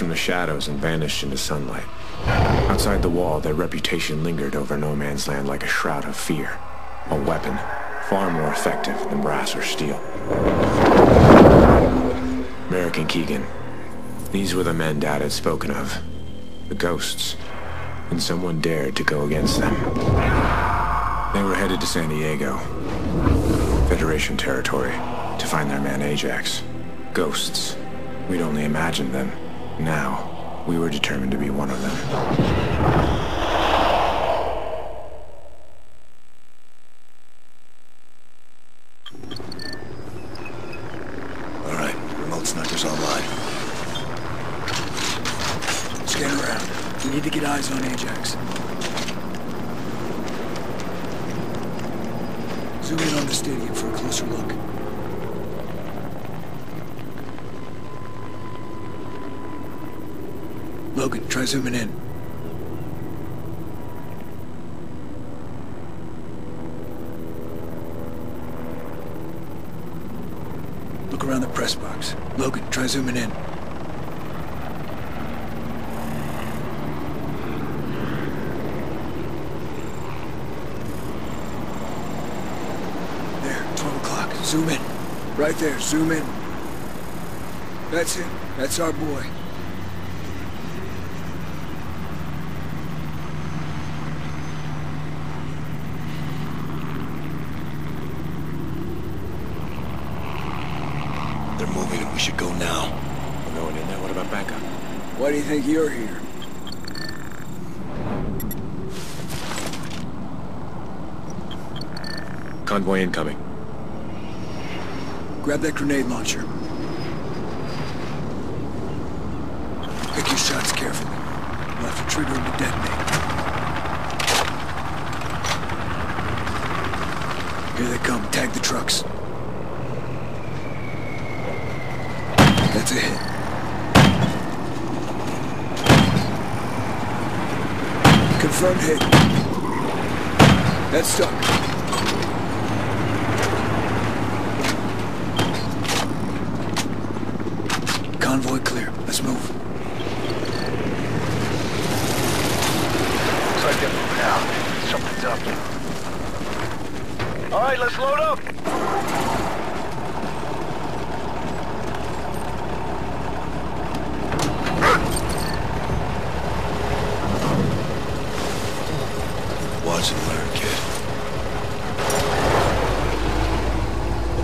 from the shadows and vanished into sunlight. Outside the wall, their reputation lingered over no man's land like a shroud of fear. A weapon, far more effective than brass or steel. Merrick and Keegan. These were the men Dad had spoken of. The ghosts. And someone dared to go against them. They were headed to San Diego, Federation territory, to find their man Ajax. Ghosts. We'd only imagined them. Now, we were determined to be one of them. All right, remote sniper's online. Scan around. We need to get eyes on Ajax. Zoom in on the stadium for a closer look. Logan, try zooming in. Look around the press box. Logan, try zooming in. There, 12 o'clock. Zoom in. Right there, zoom in. That's it. That's our boy. They're moving and we should go now. We're going in there. What about backup? Why do you think you're here? Convoy incoming. Grab that grenade launcher. Pick your shots carefully. You'll have to trigger them to detonate. Here they come. Tag the trucks. That's a hit. Confirmed hit. That's stuck. Convoy clear. Let's move. Looks like they're moving out. Something's up. All right, let's load up.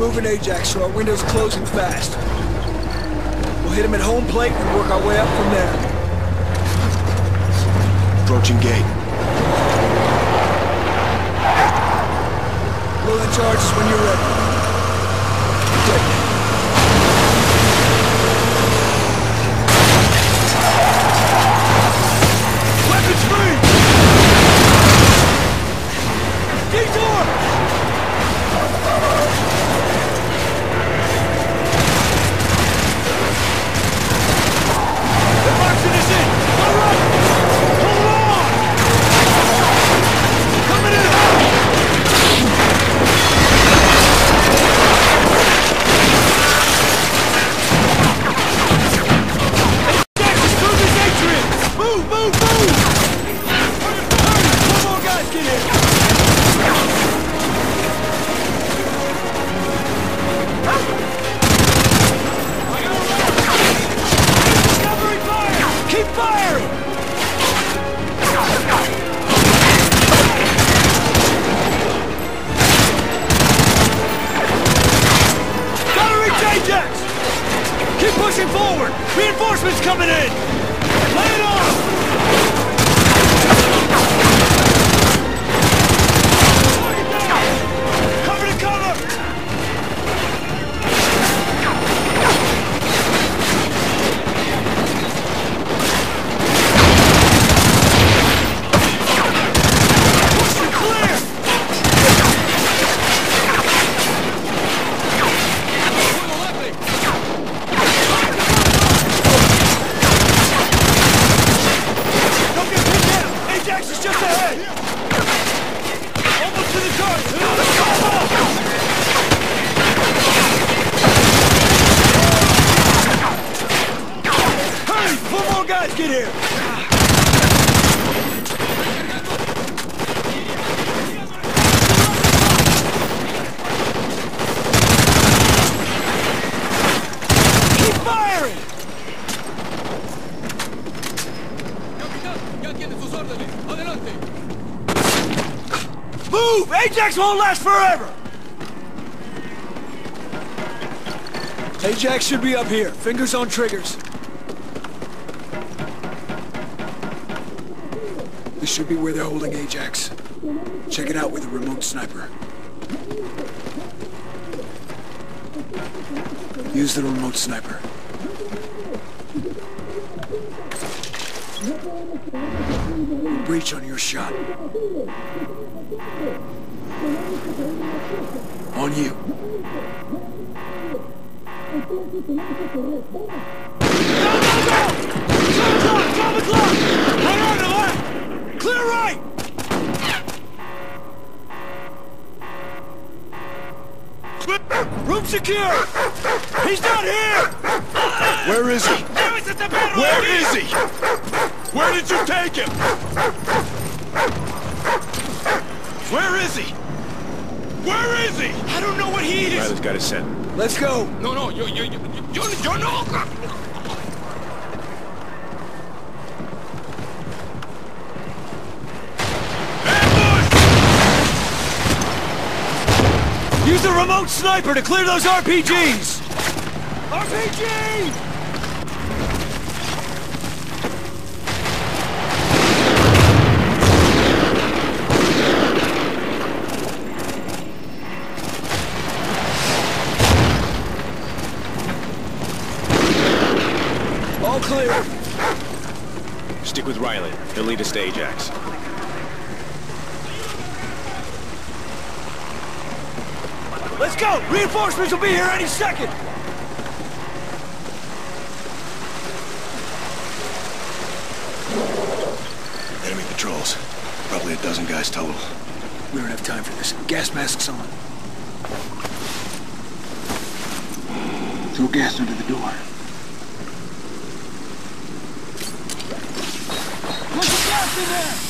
Moving Ajax, so our window's closing fast. We'll hit him at home plate and work our way up from there. Approaching gate. Blow the charges when you're ready. Ajax won't last forever! Ajax should be up here. Fingers on triggers. This should be where they're holding Ajax. Check it out with a remote sniper. Use the remote sniper. Breach on your shot. On you. Clear right! Room secure! He's not here! Where is he? Where is he? Where did you take him? Where is he? Where is he? I don't know what he is! Riley's got his scent. Let's go! No, no, yo, yo, yo, yo, yo no. Use the remote sniper to clear those RPGs! RPG! All clear. Stick with Riley. He'll lead us to Ajax. Let's go! Reinforcements will be here any second! Enemy patrols. Probably a dozen guys total. We don't have time for this. Gas masks on. Throw gas under the door. In there!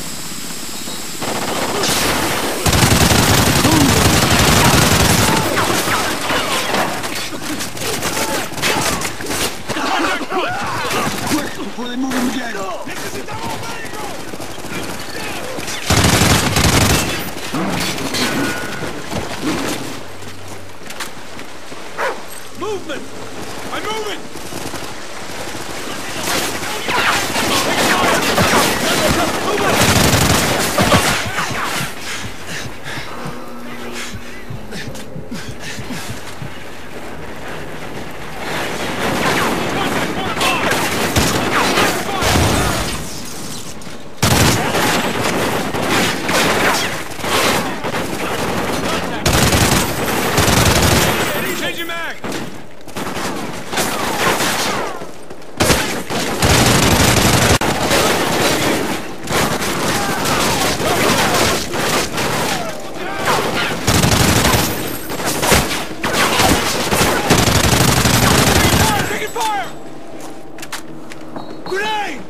Grenade!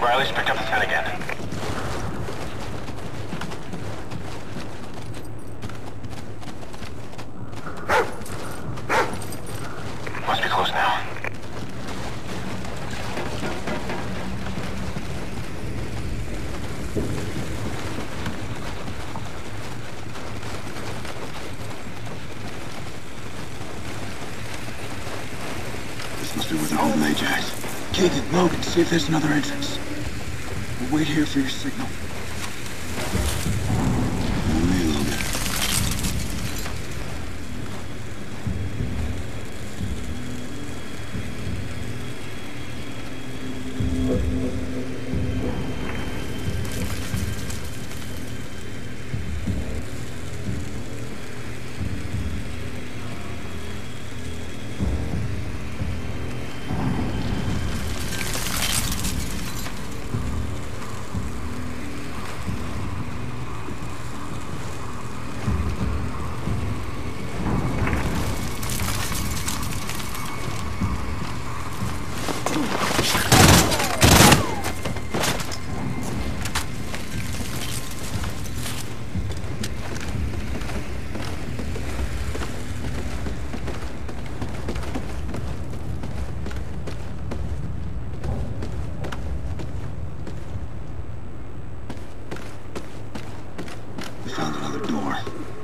Riley's picked up the 10 again. Must be close now. This must be where they're holding Ajax. Kagan, Logan, see if there's another entrance. We'll wait here for your signal.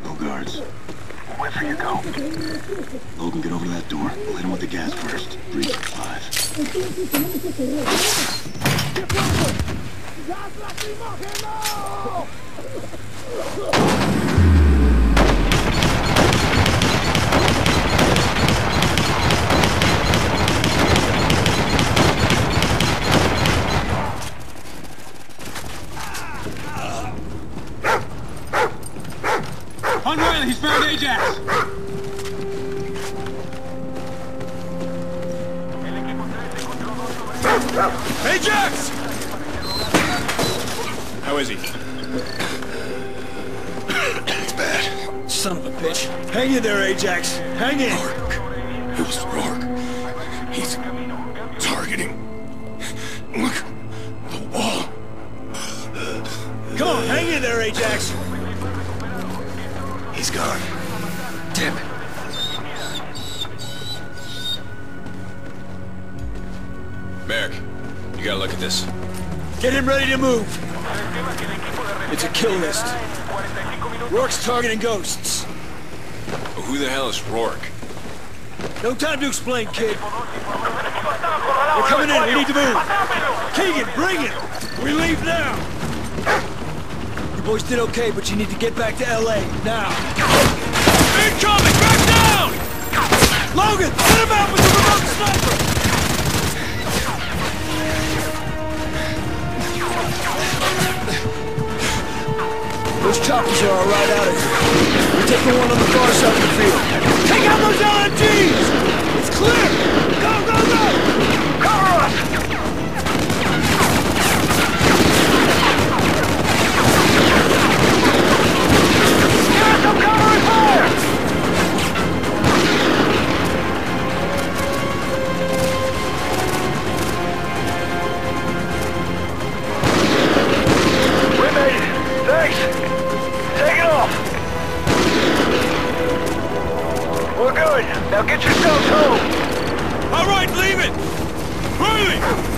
No guards. We'll wait for you go. Logan, get over to that door. We'll hit him with the gas first. Three, at five. On Riley, he's found Ajax! Ajax! How is he? It's bad. Son of a bitch. Hang in there, Ajax. Hang in. It was Rorke. He's targeting. Look, the wall. Come on, hang in there, Ajax. Get him ready to move. It's a kill list. Rorke's targeting ghosts. But who the hell is Rorke? No time to explain, kid. We're coming in. We need to move. Keegan, bring it. We leave now. You boys did okay, but you need to get back to L.A. now. Incoming! Back down! Logan, get him out with the remote sniper. Choppers are right out of here. We're taking one on the far side of the field. Now get yourselves home. All right, leave it! Riley!